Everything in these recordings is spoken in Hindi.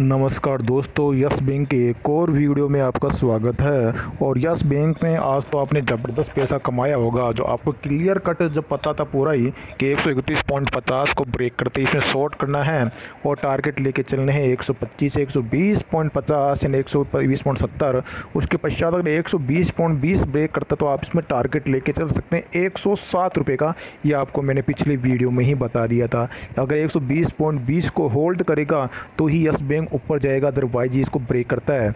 नमस्कार दोस्तों, यस बैंक के एक और वीडियो में आपका स्वागत है। और यस बैंक में आज तो आपने ज़बरदस्त पैसा कमाया होगा, जो आपको क्लियर कट जब पता था पूरा ही कि एक को ब्रेक करते इसमें शॉर्ट करना है। और टारगेट लेके चलने हैं एक सौ पच्चीस, एक यानी एक सौ बीस पॉइंट सत्तर। उसके पश्चात अगर एक सौ बीस पॉइंट बीस ब्रेक करता तो आप इसमें टारगेट लेके चल सकते हैं एक सौ सात रुपये का, ये आपको मैंने पिछली वीडियो में ही बता दिया था। अगर एक को होल्ड करेगा तो ही यस बैंक ऊपर जाएगा अदरवाइज़ इसको ब्रेक करता है।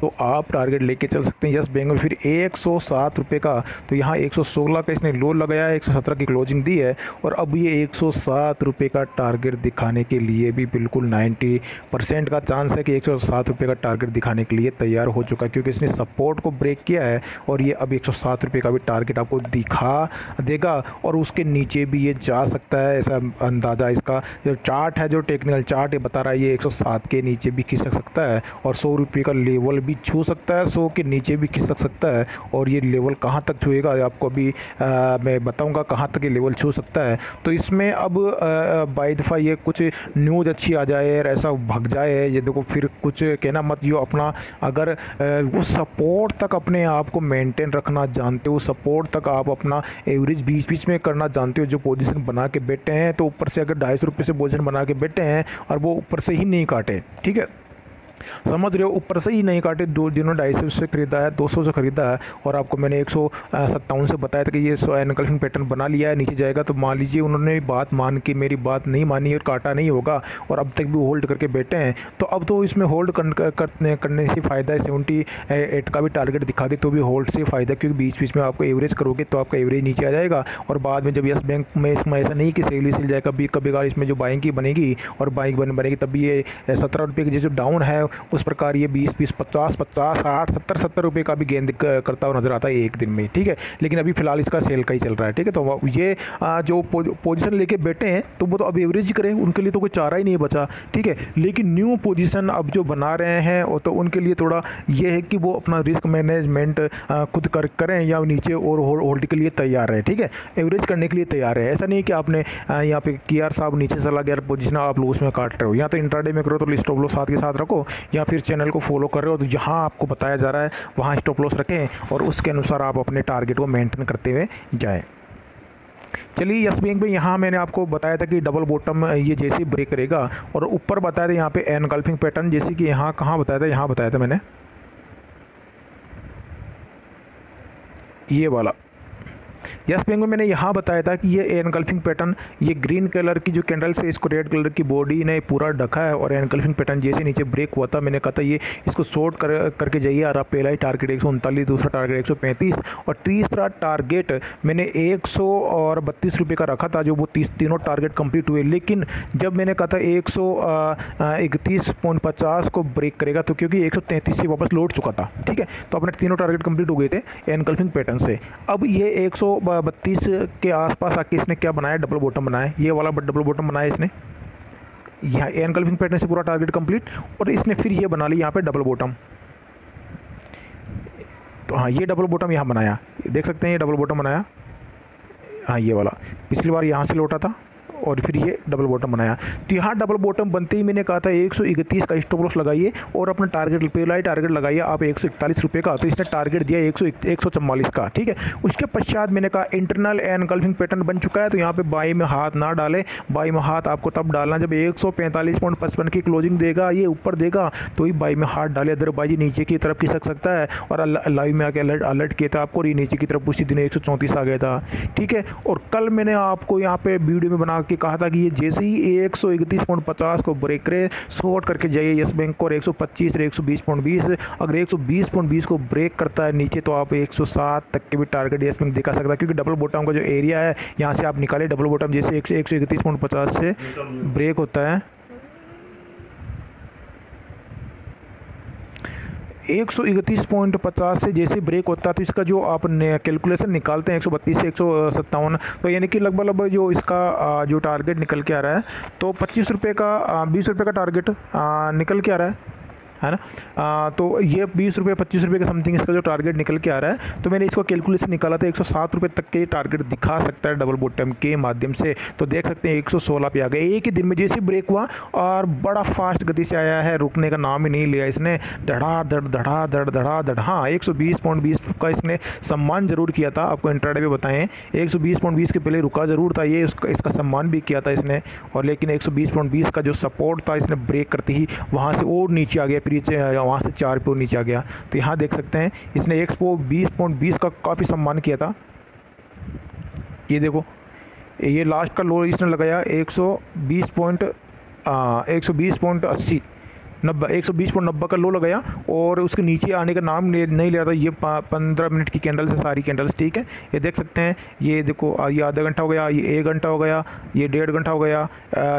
तो आप टारगेट लेके चल सकते हैं यस बैंक में फिर एक सौ सात रुपये का तो यहाँ एक सौ सोलह का इसने लो लगाया है, एक सौ सत्रह की क्लोजिंग दी है और अब ये एक सौ सात रुपये का टारगेट दिखाने के लिए भी बिल्कुल नाइन्टी परसेंट का चांस है कि एक सौ सात रुपये का टारगेट दिखाने के लिए तैयार हो चुका है, क्योंकि इसने सपोर्ट को ब्रेक किया है और ये अब एक सौ सात रुपये का भी टारगेट आपको दिखा देगा और उसके नीचे भी ये जा सकता है, ऐसा अंदाज़ा इसका। जो चार्ट है, जो टेक्निकल चार्ट ये बता रहा है, ये एक सौ सात के नीचे भी खिसक सकता है और सौ रुपये का लेवल लेवल भी छू सकता है सो के नीचे भी खिसक सकता है और ये लेवल कहाँ तक छूएगा? आपको अभी आ, मैं बताऊँगा कहाँ तक ये लेवल छू सकता है। तो इसमें अब बाई दफ़ा ये कुछ न्यूज़ अच्छी आ जाए और ऐसा भग जाए ये देखो फिर कुछ कहना मत जो अपना अगर वो सपोर्ट तक अपने आप को मेंटेन रखना जानते हो सपोर्ट तक आप अपना एवरेज बीच बीच में करना जानते हो जो पोजीशन बना के बैठे हैं तो ऊपर से अगर ढाई सौ रुपये से पोजिशन बना के बैठे हैं और वो ऊपर से ही नहीं काटे ठीक है? समझ रहे हो, ऊपर से ही नहीं काटे, दो दिनों ढाई सौ से ख़रीदा है, दो सौ से ख़रीदा है, और आपको मैंने एक सौ सत्तावन से बताया था कि ये एनकल्फिंग पैटर्न बना लिया है, नीचे जाएगा तो मान लीजिए उन्होंने बात मान के मेरी बात नहीं मानी और काटा नहीं होगा, और अब तक भी होल्ड करके बैठे हैं तो अब तो इसमें होल्ड करने करने से फ़ायदा है, सेवेंटी एट का भी टारगेट दिखा दे तो भी होल्ड से फ़ायदा, क्योंकि बीच बीच में आपको एवरेज करोगे तो आपका एवरेज नीचे आ जाएगा, और बाद में जब यस बैंक में इसमें ऐसा नहीं कि सेली सिल जाएगा, कभी कभी इसमें जो बाइंग की बनेगी, और बाइंग बन, बनेगी तभी ये सत्रह रुपये की जो डाउन है उस प्रकार ये बीस बीस, पचास पचास, साठ, सत्तर सत्तर रुपये का भी गेंद करता हुआ नज़र आता है एक दिन में, ठीक है? लेकिन अभी फ़िलहाल इसका सेल का ही चल रहा है, ठीक है? तो ये जो पोजिशन लेके बैठे हैं तो वो तो अब एवरेज करें, उनके लिए तो कोई चारा ही नहीं बचा, ठीक है? लेकिन न्यू पोजिशन अब जो बना रहे हैं, और तो उनके लिए थोड़ा ये है कि वो अपना रिस्क मैनेजमेंट खुद कर, करें या नीचे और होल्ड के लिए तैयार है ठीक है? एवरेज करने के लिए तैयार है ऐसा नहीं कि आपने यहाँ पे कि साहब नीचे चला गया पोजिशन आप लोग उसमें काट रहे हो। या तो इंट्राडे में करो तो लिस्ट स्टॉप लो साथ के साथ रखो। या फिर चैनल को फॉलो कर रहे हो तो जहाँ आपको बताया जा रहा है, वहाँ स्टॉप लॉस रखें और उसके अनुसार आप अपने टारगेट को मेंटेन करते हुए जाएँ। चलिए, यस बैंक में यहाँ मैंने आपको बताया था कि डबल बॉटम ये जैसे ब्रेक करेगा और ऊपर बताया था यहाँ पे एन गल्फिंग पैटर्न जैसे कि यहाँ कहाँ बताया था, यहाँ बताया था मैंने। ये वाला। यस बैंक में मैंने यहाँ बताया था कि ये एनगल्फिंग पैटर्न ये ग्रीन कलर की जो कैंडल्स है, इसको रेड कलर की बॉडी ने पूरा ढका है और एनगल्फिंग पैटर्न जैसे नीचे ब्रेक हुआ था, मैंने कहा था ये इसको शॉर्ट कर, करके जाइए और आप पहला ही टारगेट एक सौ उनतालीस, दूसरा टारगेट एक सौ पैंतीस और तीसरा टारगेट मैंने एक सौ और बत्तीस रुपये का रखा था, जो वो तीस, तीनों टारगेट कंप्लीट हुए। लेकिन जब मैंने कहा था एक सौ को ब्रेक करेगा तो क्योंकि एक सौ तैंतीस से वापस लौट चुका था, ठीक है? तो अपने तीनों टारगेट कंप्लीट हो गए थे एनगल्फिंग पैटर्न से। अब ये एक सौ बत्तीस के आसपास आके इसने क्या बनाया? डबल बॉटम बनाया। ये वाला डबल बॉटम बनाया इसने। यहाँ एनकल्फिंग पैटर्न से पूरा टारगेट कंप्लीट और इसने फिर ये बना ली यहाँ पे डबल बॉटम तो हाँ ये डबल बॉटम यहाँ बनाया। देख सकते हैं ये डबल बॉटम बनाया। हाँ ये वाला। पिछली बार यहाँ से लौटा था। और फिर ये डबल बॉटम बनाया। तो यहाँ डबल बॉटम बनते ही मैंने कहा था, एक सौ इकतीस का स्टॉप लॉस लगाइए और अपना टारगेट पहला ही टारगेट लगाइए, आप एक रुपये का तो इसने टारगेट दिया एक सौ का, ठीक है? उसके पश्चात मैंने कहा इंटरनल एंड गल्फिंग पैटर्न बन चुका है तो यहाँ पे बाई में हाथ ना डाले। बाई में हाथ आपको तब डालना जब एक की क्लोजिंग देगा, ये ऊपर देगा तो ही बाई में हाथ डाले। अदरवाइज़ नीचे की तरफ़ खिसक सकता है और लाइव में आके अलर्ट अलर्ट किया था आपको नीचे की तरफ़ उसी दिन एक सौ चौंतीस आ गया था, ठीक है? और कल मैंने आपको यहाँ पे वीडियो में बना के कहा था कि ये जैसे ही एक सौ इकतीस पॉइंट पचास को ब्रेक करे शॉर्ट करके जाइए यस बैंक को और एक सौ पच्चीस एक सौ बीस पॉइंट बीस, अगर एक सौ बीस पॉइंट बीस को ब्रेक करता है नीचे तो आप एक सौ सात तक के भी टारगेट यस बैंक दिखा सकता है, क्योंकि डबल बॉटम का जो एरिया है, यहाँ से आप निकाले डबल बॉटम जैसे एक सौ इकतीस पॉइंट पचास से ब्रेक होता है। एक सौ इकतीस पॉइंट पचास से जैसे ब्रेक होता है तो इसका जो आप कैलकुलेशन निकालते हैं एक सौ बत्तीस से एक सौ सत्तावन तो यानी कि लगभग लगभग जो इसका जो टारगेट निकल के आ रहा है तो पच्चीस रुपये का बीस रुपये का टारगेट निकल के आ रहा है। है ना? आ, तो ये बीस रुपये पच्चीस रुपये के समथिंग इसका जो टारगेट निकल के आ रहा है तो मैंने इसको कैलकुलेशन निकाला था एक सौ सात रुपये तक के टारगेट दिखा सकता है डबल बॉटम के माध्यम से। तो देख सकते हैं एक सौ सोलह पे आ गए एक ही दिन में जैसे ब्रेक हुआ और बड़ा फास्ट गति से आया है रुकने का नाम ही नहीं लिया इसने। धड़ा धड़ धड़ा धड़ धड़ा धड़। हाँ एक सौ बीस पॉइंट बीस का इसने सम्मान ज़रूर किया था। आपको इंटरडे पे बताएँ एक सौ बीस पॉइंट बीस के पहले रुका ज़रूर था ये उसका इसका सम्मान भी किया था इसने। और लेकिन एक सौ बीस पॉइंट बीस का जो सपोर्ट था इसने ब्रेक करते ही वहाँ से और नीचे आ गया। फिर वहाँ से चार पे नीचे आ गया। तो यहाँ देख सकते हैं, इसने एक सौ बीस पॉइंट बीस का काफ़ी सम्मान किया था। ये देखो, ये लास्ट का लो इसने लगाया एक सौ बीस पॉइंट एक सौ बीस पॉइंट अस्सी। नब्बे, एक सौ बीस पॉइंट नब्बे का लो लगाया और उसके नीचे आने का नाम नहीं लिया था। ये पंद्रह मिनट की कैंडल्स है सारी कैंडल्स ठीक है। ये देख सकते हैं, ये देखो ये आधा घंटा हो गया, ये एक घंटा हो गया, ये डेढ़ घंटा हो गया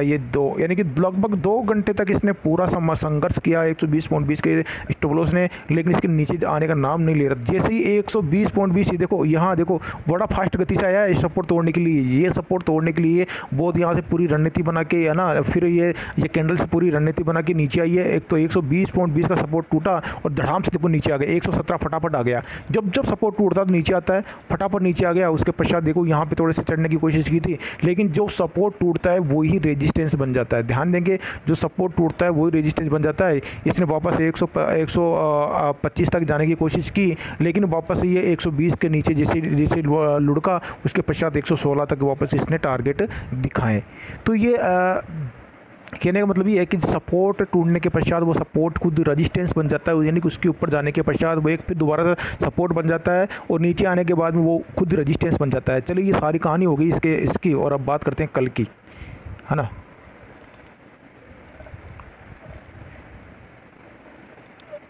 ये दो, यानी कि लगभग दो घंटे तक इसने पूरा संघर्ष किया एक सौ बीस पॉइंट बीस के स्टोबलोस ने, लेकिन इसके नीचे आने का नाम नहीं ले रहा। जैसे ही एक सौ बीस पॉइंट बीस देखो, यहाँ देखो, बड़ा फास्ट गति से आया है सपोर्ट तोड़ने के लिए। ये सपोर्ट तोड़ने के लिए बहुत यहाँ से पूरी रणनीति बना के, है ना, फिर ये ये कैंडल से पूरी रणनीति बना के नीचे आई है। एक तो 120 पॉइंट बीस का सपोर्ट टूटा और धड़ाम से देखो नीचे आ गया। 117 फटाफट आ गया। जब जब सपोर्ट टूटता तो नीचे आता है, फटाफट नीचे आ गया। उसके पश्चात देखो यहाँ पे थोड़े से चढ़ने की कोशिश की थी, लेकिन जो सपोर्ट टूटता है वही रेजिस्टेंस बन जाता है। ध्यान देंगे, जो सपोर्ट टूटता है वही रेजिस्टेंस बन जाता है। इसने वापस एक सौ पच्चीस तक जाने की कोशिश की, लेकिन वापस ये एक सौ बीस के नीचे जैसे जैसे लुड़का उसके पश्चात एक सौ सोलह तक वापस इसने टारगेट दिखाए। तो ये कहने का मतलब ये है कि सपोर्ट टूटने के पश्चात वो सपोर्ट खुद रजिस्टेंस बन जाता है, यानी कि उसके ऊपर जाने के पश्चात वो एक फिर दोबारा सपोर्ट बन जाता है और नीचे आने के बाद में वो खुद रजिस्टेंस बन जाता है। चलिए ये सारी कहानी हो गई इसके, इसकी और अब बात करते हैं कल की, है ना?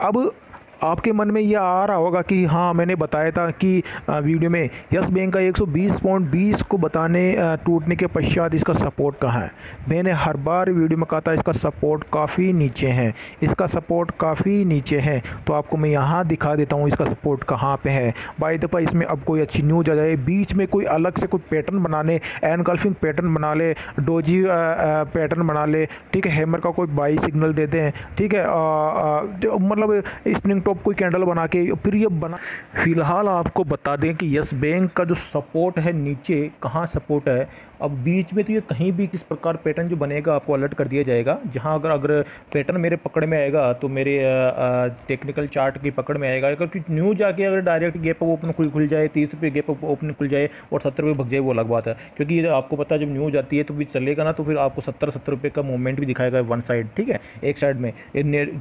अब आपके मन में यह आ रहा होगा कि हाँ मैंने बताया था कि वीडियो में यस बैंक का 120 पॉइंट बीस को बताने टूटने के पश्चात इसका सपोर्ट कहाँ है? मैंने हर बार वीडियो में कहा था इसका सपोर्ट काफ़ी नीचे है। इसका सपोर्ट काफ़ी नीचे है। तो आपको मैं यहाँ दिखा देता हूँ इसका सपोर्ट कहाँ पर है। बाई दफ़ा इसमें अब कोई अच्छी न्यूज़ आ जाए। बीच में कोई अलग से कोई पैटर्न बना ले, एनगल्फिंग पैटर्न बना ले, डोजी पैटर्न बना ले, ठीक है? हैमर का कोई बाई सिग्नल दे दें, ठीक है? मतलब स्प्रिंग टॉप कोई कैंडल बना के, फिर ये बना। फ़िलहाल आपको बता दें कि यस बैंक का जो सपोर्ट है नीचे कहाँ सपोर्ट है? अब बीच में तो ये कहीं भी किस प्रकार पैटर्न जो बनेगा आपको अलर्ट कर दिया जाएगा। जहाँ अगर अगर पैटर्न मेरे पकड़ में आएगा तो मेरे टेक्निकल चार्ट की पकड़ में आएगा। अगर कुछ न्यू जाके अगर डायरेक्ट गेप ओपन खुल खुल जाए, तीस रुपये गेप ओपन खुल जाए और सत्तर रुपये भग जाए, वो अलग बात है। क्योंकि आपको पता जब न्यूज़ आती है तो भी चलेगा ना तो फिर आपको सत्तर सत्तर रुपये का मूवमेंट भी दिखाएगा वन साइड ठीक है? एक साइड में।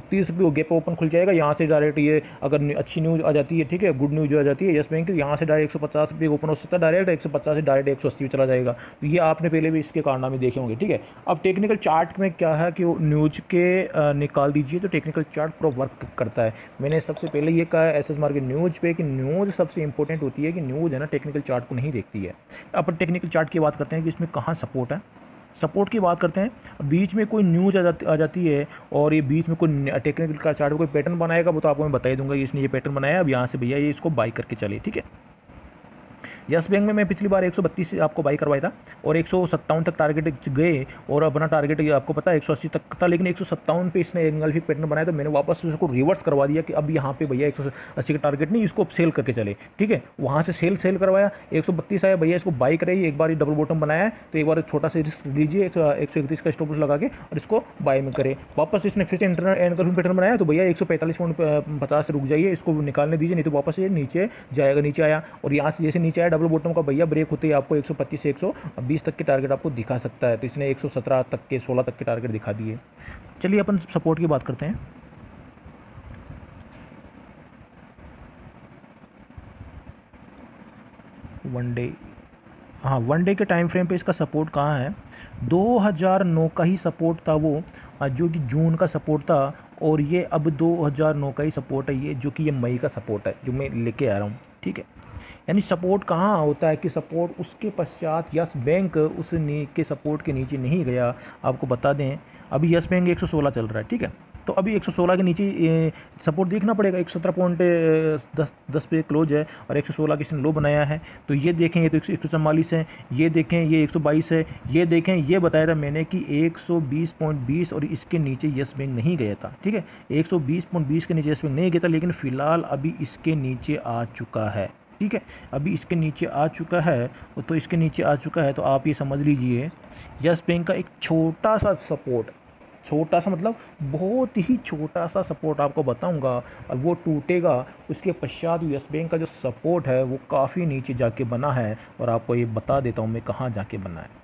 तीस रुपये गेप ओपन खुल जाएगा, यहाँ से डायरेक्ट ये अगर अच्छी न्यूज़ आ जाती है, ठीक है? गुड न्यूज़ आ जाती है यस बैंक यहाँ से डायरेक्ट एक सौ पचास रुपये ओपन हो सकता है डायरेक्ट एक सौ पचास से डायरेक्ट एक सौ अस्सी चला जाएगा। तो ये आपने पहले भी इसके कारनामे देखे होंगे, ठीक है? अब टेक्निकल चार्ट में क्या है कि वो न्यूज़ के निकाल दीजिए तो टेक्निकल चार्ट पूरा वर्क करता है। मैंने सबसे पहले ये कहा एस एस मार्केट न्यूज़ पे कि न्यूज़ सबसे इंपॉर्टेंट होती है कि न्यूज़ है ना टेक्निकल चार्ट को नहीं देखती है। अब टेक्निकल चार्ट की बात करते हैं कि इसमें कहाँ सपोर्ट है। सपोर्ट की बात करते हैं, बीच में कोई न्यूज़ आ जाती आ जाती है और ये बीच में कोई टेक्निकल चार्ट कोई पैटर्न बनाएगा, वो तो आपको मैं बता ही दूँगा कि इसने ये पैटर्न बनाया अब यहाँ से भैया ये इसको बाई करके चले, ठीक है? यस बैंक में मैं पिछली बार एक से आपको बाई करवाया था और एक तक टारगेट गए और अपना टारगेट आपको पता है, एक तक था, लेकिन एक पे इसने एंगल एंगल्फिक पैटर्न बनाया तो मैंने वापस उसको रिवर्स करवा दिया कि अब यहाँ पे भैया एक सौ अस्सी का टारगेट नहीं, इसको सेल करके चले। ठीक है? वहाँ से सेल सेल करवाया, एक सौ बत्तीस आया, भैया इसको बाई कराइए एक बार ये डबल बॉटम बनाया तो एक बार छोटा सा रिस्क लीजिए, एक सौ इकतीस का स्टॉप लगा के और इसको बाय में करें। वापस इसने फिर इंटरनल एंगल्फिक पैटर्न बनाया तो भैया एक सौ पैंतालीस पॉइंट पचास रुक जाइए, इसको निकालने दीजिए, नहीं तो वापस ये नीचे जाएगा, नीचे आया और यहाँ से जैसे नीचे आया डबल बॉटम का भैया ब्रेक होते ही आपको 125 से 120 तक के टारगेट आपको दिखा सकता है। तो इसने 117 तक के 16 तक के टारगेट दिखा दिए। चलिए अपन सपोर्ट की बात करते हैं। वन डे हाँ वन डे के टाइम फ्रेम पे इसका सपोर्ट कहाँ है? 2009 का ही सपोर्ट था वो जो कि जून का सपोर्ट था, और ये अब 2009 का ही सपोर्ट है, ये जो कि ये मई का सपोर्ट है, जो मैं लेके आ रहा हूँ। ठीक है? यानी सपोर्ट कहाँ होता है कि सपोर्ट उसके पश्चात यस बैंक उस के सपोर्ट के नीचे नहीं गया? आपको बता दें, अभी यस बैंक 116 चल रहा है, ठीक है? तो अभी 116 के नीचे सपोर्ट देखना पड़ेगा। एक सत्रह पॉइंट दस दस पे क्लोज है और 116 किसी ने लो बनाया है। तो ये देखें, ये तो एक सौ है, ये देखें, ये 122 है, ये देखें, ये बताया था मैंने कि 120.20 और इसके नीचे यस बैंक नहीं गया था, ठीक है? 120.20 के नीचे यस बैंक नहीं गया था, लेकिन फ़िलहाल अभी इसके नीचे आ चुका है। ठीक है? अभी इसके नीचे आ चुका है तो इसके नीचे आ चुका है तो आप ये समझ लीजिए। यस, बैंक का एक छोटा सा सपोर्ट छोटा सा मतलब बहुत ही छोटा सा सपोर्ट आपको बताऊँगा, और वो टूटेगा। उसके पश्चात यस, बैंक का जो सपोर्ट है, वो काफ़ी नीचे जाके बना है, और आपको ये बता देता हूँ मैं कहाँ जाके बना है।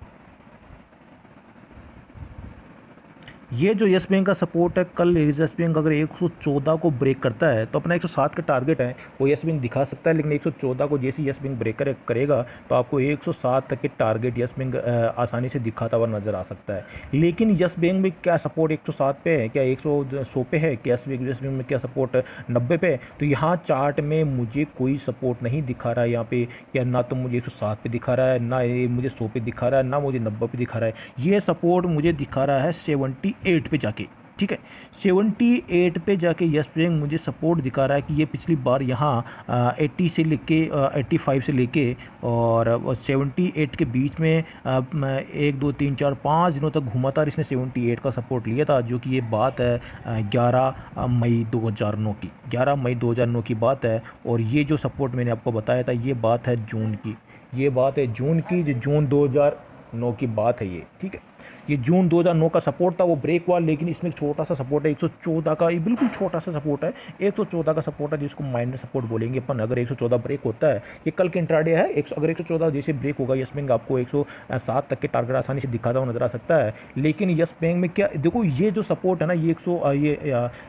ये जो यस बैंक का सपोर्ट है, कल यस बैंक अगर 114 को ब्रेक करता है तो अपना 107 का टारगेट है, वो यस बैंक दिखा सकता है, लेकिन 114 को जैसे यस बैंक ब्रेक करेगा तो आपको 107 तक के टारगेट यस बैंक आसानी से दिखाता हुआ नज़र आ सकता है। लेकिन यस बैंक में क्या सपोर्ट एक सौ सात पे है, क्या एक सौ पे है, क्या यस बैंक में क्या सपोर्ट नब्बे पे है तो यहाँ चार्ट में मुझे कोई सपोर्ट नहीं दिखा रहा है यहाँ पे, क्या ना तो मुझे एक सौ दिखा रहा है, ना ये मुझे सौ पे दिखा रहा है, ना मुझे नब्बे पे दिखा रहा है। ये सपोर्ट मुझे दिखा रहा है सेवेंटी एट पे जाके ठीक है? सेवेंटी एट पे जाके यस बैंक मुझे सपोर्ट दिखा रहा है कि ये पिछली बार यहाँ एट्टी से लेके एट्टी फाइव से लेके और सेवेंटी एट के बीच में आ, एक दो तीन चार पाँच दिनों तक घूमा था और इसने सेवेंटी एट का सपोर्ट लिया था जो कि ये बात है ग्यारह मई दो हज़ार नौ की। ग्यारह मई दो हज़ार नौ की बात है और ये जो सपोर्ट मैंने आपको बताया था ये बात है जून की। ये बात है जून की जून दो हज़ार नौ की बात है ये ठीक है? ये जून 2009 का सपोर्ट था, वो ब्रेक हुआ, लेकिन इसमें एक छोटा सा सपोर्ट है 114 का, ये बिल्कुल छोटा सा सपोर्ट है। 114 का सपोर्ट है, जिसको माइनर सपोर्ट बोलेंगे अपन। अगर 114 ब्रेक होता है, ये कल के इंट्राडे है, एक अगर 114 जैसे ब्रेक होगा, यस बैंक आपको 107 तक के टारगेट आसानी से दिखाता हुआ नज़र आ सकता है। लेकिन यस बैंक में क्या, देखो ये जो सपोर्ट है ना, ये एक ये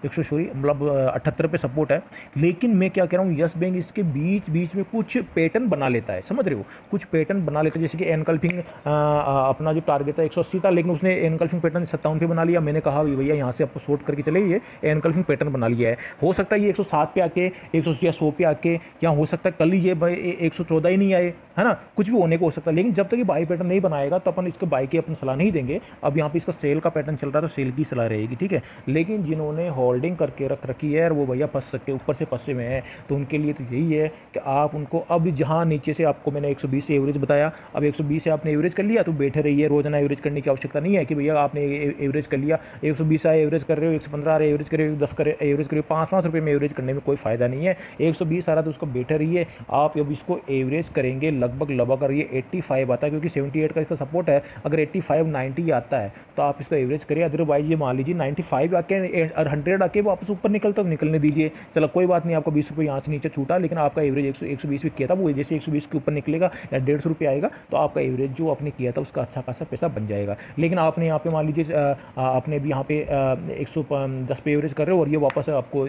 एक सौ मतलब अठहत्तर पे सपोर्ट है। लेकिन मैं क्या कह रहा हूँ, यस बैंक इसके बीच बीच में कुछ पैटर्न बना लेता है, समझ रहे हो? कुछ पैटर्न बना लेता है, जैसे कि एनकल्फिंग अपना जो टारगेट था एक था, लेकिन उसने एनकल्फिंग पैटर्न सत्तावन पे बना लिया। मैंने कहा भैया, यहाँ से आपको शॉर्ट करके चले, ये एनकल्फिंग पैटर्न बना लिया है। हो सकता है ये 107 पे आके, एक सौ या सौ पे आके, या हो सकता है कल ही ये एक सौ चौदह ही नहीं आए, है ना? कुछ भी होने को हो सकता है, लेकिन जब तक ये बाई पैटर्न नहीं बनाएगा तो अपन इसके बाई की अपन सलाह नहीं देंगे। अब यहाँ पे इसका सेल का पैटर्न चल रहा है तो सेल की सलाह रहेगी, ठीक है? लेकिन जिन्होंने होल्डिंग करके रख, रखी है, और वो भैया फंस सकते ऊपर से फंसे हुए हैं तो उनके लिए तो यही है कि आप उनको, अब जहाँ नीचे से आपको मैंने एक से एवरेज बताया, अब एक सौ बीस से आपने एवरेज कर लिया तो बैठे रहिए रोज़ाना एवरेज करने की आवश्यकता नहीं है कि भैया आपने एवरेज कर लिया, एक सौ बीस आए एवरेज कर रहे हो, एक सौ पंद्रह आ रहे एवरेज कर रहे हो, दस कर एवरेज कर रहे हो, पाँच पाँच रुपये में एवरेज करने में कोई फ़ायदा नहीं है। एक सौ बीस आ रहा तो उसको बेटर ही है आप अब इसको एवरेज करेंगे, लगभग लगभग अगर ये एट्टी फाइव आता है, क्योंकि सेवेंटी एट का इसका सपोर्ट है। अगर एट्टी फाइव नाइन्टी आता है तो आप इसका एवरेज करिए। अदरवाइज़ ये मान लीजिए नाइन्टी फाइव आके और हंड्रेड आके वापस ऊपर निकलता तो निकलने दीजिए। चलो कोई बात नहीं, आपको बीस रुपये यहाँ से नीचे छूटा, लेकिन आपका एवरेज एक सौ एक सौ बीस भी किया था, वो जैसे एक सौ बीस के ऊपर निकलेगा या डेढ़ सौ रुपये आएगा तो आपका एवरेज जो आपने किया था, उसका अच्छा खासा पैसा बन जाएगा। लेकिन आपने यहाँ पे मान लीजिए आपने भी यहाँ पे एक सौ दस पे एवरेज कर रहे हो और ये वापस आपको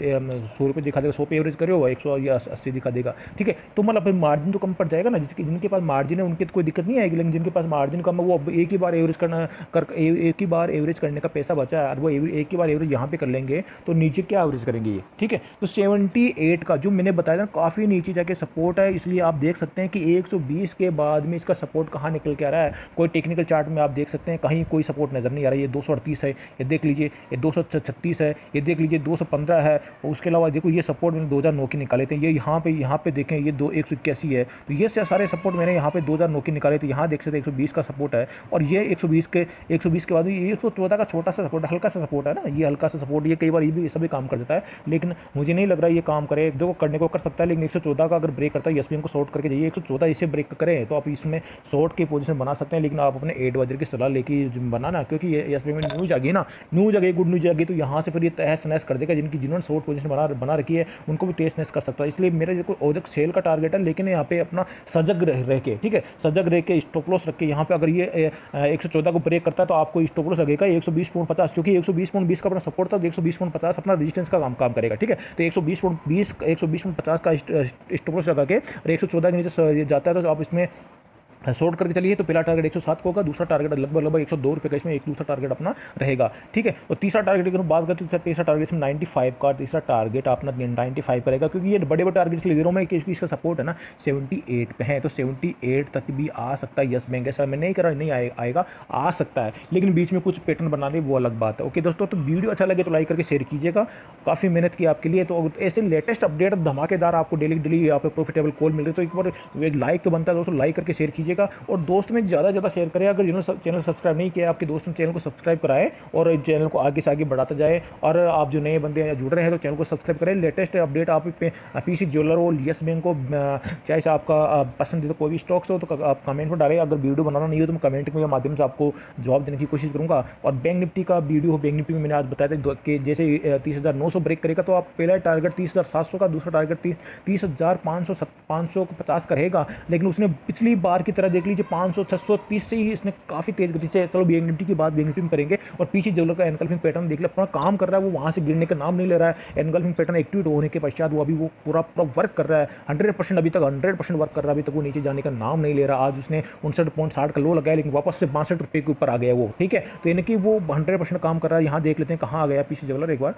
सौ रुपये दिखा देगा, सौ पे एवरेज कर रहे हो एक सौ या अस्सी दिखा देगा। ठीक है? तो मतलब फिर मार्जिन तो कम पड़ जाएगा ना जिसके जिनके पास मार्जिन है, उनकी तो कोई दिक्कत नहीं आएगी, लेकिन जिनके पास मार्जिन कम है, वो एक ही बार एवरेज करना, कर एक ही बार एवरेज करने का पैसा बचा है और वो एक ही बार एवरेज यहाँ पे कर लेंगे तो नीचे क्या एवरेज करेंगे ये? ठीक है? तो सेवेंटी का जो मैंने बताया था काफ़ी नीचे जाके सपोर्ट है, इसलिए आप देख सकते हैं कि एक सौ बीस के बाद में इसका सपोर्ट कहाँ निकल के आ रहा है। कोई टेक्निकल चार्ट में आप देख सकते हैं कहीं कोई सपोर्ट नज़र नहीं आ रहा। ये दो सौ अड़तीस है, ये देख लीजिए, ये दो सौ छत्तीस है, ये देख लीजिए दो सौ पंद्रह है। उसके अलावा देखो ये सपोर्ट मैंने दो हज़ार नौ निकाले थे। ये यहाँ पे यहाँ पे देखें, ये दो एक है। तो ये सारे सपोर्ट मैंने यहाँ पे दो हज़ार नौ निकाले थे। यहाँ देख सकते एक सौ बीस का सपोर्ट है और ये एक सौ बीस के, एक सौ बीस के बाद ये एक सौ चौदह का छोटा सा सपोर्ट, हल्का सा सपोर्ट है ना। ये हल्का सा सपोर्ट, ये कई बार ये भी सभी काम कर देता है। लेकिन मुझे नहीं लग रहा ये काम करे। देखो करने को कर सकता है, लेकिन एक सौ चौदह का अगर ब्रेक करता है एस को शॉर्ट करके जाइए। एक सौ चौदह इसे ब्रेक करें तो आप इसमें शॉर्ट की पोजीशन बना सकते हैं। लेकिन आप अपने एडवाइजर की सलाह लेके बनाना, क्योंकि ये एस में न्यूज़ आ गई ना। न्यूज़ आ गई गुड न्यूज़ आ गई तो यहाँ से फिर ये तहस नहस कर देगा, जिनकी जिन्होंने शॉर्ट पोजीशन बना बना रखी है, उनको भी टेस्ट नहस कर सकता है। इसलिए मेरा जो औदक सेल का टारगेट है, लेकिन यहाँ पे अपना सजग रह के, ठीक है? सजग रह के स्टॉप लॉस रख के यहाँ पे अगर ये एक को ब्रेक करता है तो आपको स्टॉप लॉस लगेगा एक सौ क्योंकि एक सौ बीस का अपना सपोर्ट था तो एक सौ अपना रजिस्टेंस का काम काम करेगा, ठीक है? तो एक सौ बीस बीस, एक सौ बीस का स्टॉप लॉस लगा के, और एक सौ चौदह के नीचे जाता है तो आप इसमें शॉर्ट करके चलिए तो पहला टारगेट 107 को होगा, दूसरा टारगेट लगभग लगभग एक सौ दो रुपये का इसमें एक दूसरा टारगेट अपना रहेगा, ठीक है? और तीसरा टारगेट अगर बात करते हैं तीसरा टारगेट इसमें 95 का, तीसरा टारगेट अपना 95 रहेगा, क्योंकि ये बड़े बड़े टारगेट दे रहा हूँ मैं क्योंकि इसका सपोर्ट है ना 78 पे है तो 78 तक भी आ सकता है यस बैंक ऐसा मैं नहीं कर रहा नहीं आएगा, आ सकता है, लेकिन बीच में कुछ पैटर्न बना वो अलग बात है ओके दोस्तों? तो वीडियो अच्छा लगे तो लाइक करके शेयर कीजिएगा, काफ़ी मेहनत की आपके लिए तो ऐसे लेटेस्ट अपडेट धमाकेदार आपको डेली डेली यहाँ पे प्रॉफिटेबल कॉल मिल रही तो एक बार लाइक तो बनता है दोस्तों लाइक करके शेयर कीजिएगा और दोस्त में ज़्यादा से ज़्यादा शेयर करें। अगर जिन्होंने चैनल सब्सक्राइब नहीं किया, आपके दोस्तों चैनल को सब्सक्राइब कराएँ और चैनल को आगे से आगे बढ़ाता जाए। और आप जो नए बंदे हैं, जुड़ रहे हैं तो चैनल को सब्सक्राइब करें। लेटेस्ट अपडेट आप पी सी ज्वेलर हो यस बैंक को चाहे आपका पसंदीदा कोई भी स्टॉक्स हो तो आप कमेंट में डालें। अगर वीडियो बनाना नहीं हो तो मैं कमेंट के माध्यम से आपको जवाब देने की कोशिश करूँगा। और बैंक निफ्टी का वीडियो हो बैंक निफ्टी में मैंने आज बताया था कि जैसे तीस हज़ार नौ सौ ब्रेक करेगा तो आप पहला टारगेट तीस हज़ार सात सौ का, दूसरा टारगेट तीस हज़ार पाँच सौ पाँच सौ पचास का रहेगा लेकिन उसने पिछली बार की देख लीजिए, पाँच सौ छः सौ, तीस से ही इसने काफ़ी तेज़ गति से, चलो निफ्टी की बात निफ्टी में करेंगे, और पीछे जो लोग का एनकल्फिंग पैटर्न देख ले अपना काम कर रहा है वो, वहाँ से गिरने का नाम नहीं ले रहा है। एनकल्फिंग पैटर्न एक्टिवेट होने के पश्चात वो अभी वो पूरा पूरा वर्क कर रहा है। हंड्रेड परसेंट अभी तक हंड्रेड परसेंट वर्क कर रहा है, अभी तक वो नीचे जाने का नाम नहीं ले रहा। आज उसने उनसठ पॉइंट साठ का लो लगाया, लेकिन वापस से बासठ रुपये के ऊपर आ गया वो, ठीक है? तो यानी कि वो हंड्रेड परसेंट काम कर रहा है। यहाँ देख लेते हैं कहाँ आ गया पीछे ज्वेलर एक बार।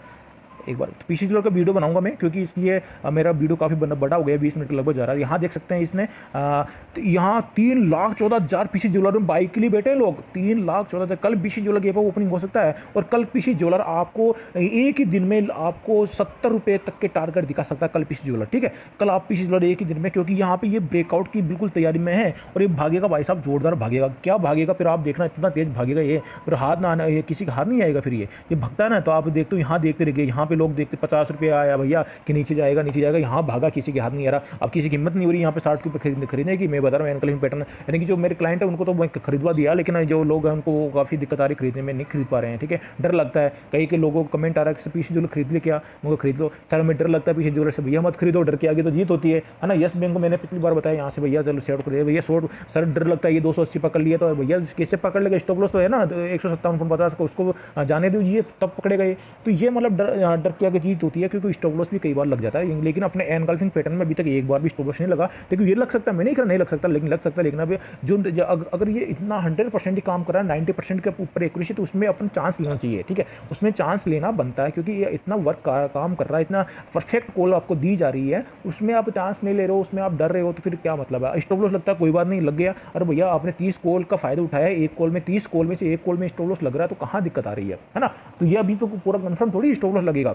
एक बार। तो पीसी का वीडियो बनाऊँगा मैं, क्योंकि इसलिए मेरा वीडियो काफ़ी बड़ा हो गया बीस मिनट लगभग जा रहा है। यहाँ देख सकते हैं इसने तो यहाँ तीन लाख चौदह हज़ार पीसी ज्वेलर में बाइक के लिए बैठे लोग। तीन लाख चौदह हज़ार। कल पीसी ज्वेलर के ओपनिंग हो सकता है, और कल पीसी ज्वेलर आपको, एक ही दिन में आपको सत्तर रुपये तक के टारगेट दिखा सकता है कल पीसी ज्वेलर, ठीक है? कल आप पीसी ज्वेलर एक ही दिन में, क्योंकि यहाँ पे ये ब्रेकआउट की बिल्कुल तैयारी में है, और ये भागेगा भाई साहब, जोरदार भागेगा। क्या भागेगा फिर आप देखना, इतना तेज भागेगा ये। फिर हाथ ना आना, ये किसी का हाथ नहीं आएगा फिर ये। ये भगता ना तो आप देखते हो, यहाँ देखते रहिए, यहाँ पे लोग देखते, पचास रुपया आया भैया, कि नीचे जाएगा नीचे जाएगा, यहाँ भागा, किसी के हाथ नहीं आ रहा। अब किसी की हिम्मत नहीं हो रही यहाँ पे साठ ऊपर खरीदने खरीदने की, मैं बता रहा हूँ एनकलिंग पैटर्न यानी कि जो मेरे क्लाइंट है, उनको तो मैं खरीदवा दिया, लेकिन जो लोग हैं, उनको काफ़ी दिक्कत आ रही खरीदने में, नहीं खरीद पा रहे हैं, ठीक है? डर लगता है। कई के लोगों को कमेंट आ रहा है पीछे जो खरीद ले क्या? मुझे खरीद लो। सर, हमें डर लगता है पीछे जो से भैया, मत खरीदो, डर के आगे तो जीत होती है। है ना? यस बैंक को, मैंने पिछली बार बताया यहाँ से, भैया, चलो, शॉर्ट कर भैया, शॉर्ट, सर, डर लगता है, ये दो सौ अस्सी पकड़ लिया तो भैया, कैसे पकड़ लेगा? स्टॉप लॉस तो है ना, एक सौ सत्तावन पचास का, उसको जाने दो ये तब पकड़ेगा ये। तो ये मतलब डर डर के आगे होती है, क्योंकि स्टॉप लॉस भी कई बार लग जाता है। लेकिन अपने एनगल्फिंग पैटर्न में अभी तक एक बार भी स्टॉप लॉस नहीं लगा। लेकिन ये लग सकता है मैं नहीं कर नहीं लग सकता, लेकिन लग सकता है, लेकिन अभी जो अगर ये इतना हंड्रेड परसेंट काम कर रहा है नाइन्टी परसेंट के ऊपर एक्यूरेसी तो उसमें अपन चांस लेना चाहिए, ठीक है? उसमें चांस लेना बनता है, क्योंकि ये इतना वर्क काम कर रहा है, इतना परफेक्ट कॉल आपको दी जा रही है, उसमें आप चांस नहीं ले रहे हो, उसमें आप डर रहे हो तो फिर क्या मतलब है? स्टॉप लॉस लगता है, कोई बात नहीं, लग गया। अरे भैया, आपने तीस कॉल का फ़ायदा उठाया एक कॉल में तीस कॉल में से एक कॉल में स्टॉप लॉस लग रहा है तो कहाँ दिक्कत आ रही है? है ना? तो ये अभी तो पूरा कन्फर्म थोड़ी स्टॉप लॉस लगेगा।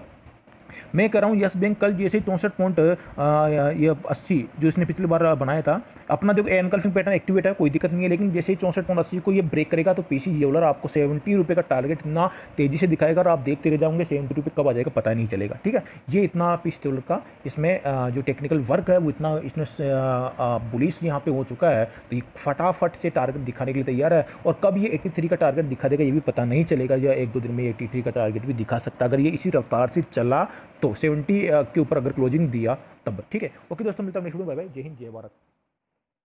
मैं कह रहा हूँ, यस बैंक कल जैसे ही चौंसठ पॉइंट ये अस्सी, जो इसने पिछली बार बनाया था, अपना जो एनकल्फिंग पैटर्न एक्टिवेट है, कोई दिक्कत नहीं है, लेकिन जैसे ही चौंसठ पॉइंट अस्सी को ये ब्रेक करेगा तो पीसी जेवलर आपको सेवेंटी रुपये का टारगेट इतना तेज़ी से दिखाएगा, और आप देखते रह जाओगे सेवेंटी रुपये कब आ जाएगा, पता नहीं चलेगा, ठीक है? ये इतना पीसी जेवलर का, इसमें जो टेक्निकल वर्क है, वो इतना इसमें बुलिस यहाँ पर हो चुका है तो ये फटाफट से टारगेट दिखाने के लिए तैयार है, और कब ये एट्टी थ्री का टारगेट दिखा देगा, ये भी पता नहीं चलेगा, या एक दो दिन में एट्टी थ्री का टारगेट भी दिखा सकता है, अगर ये इसी रफ्तार से चला तो सेवेंटी के ऊपर अगर क्लोजिंग दिया, तब। ठीक है? ओके दोस्तों, मिलता हूँ बाय बाय जय हिंद, जय भारत।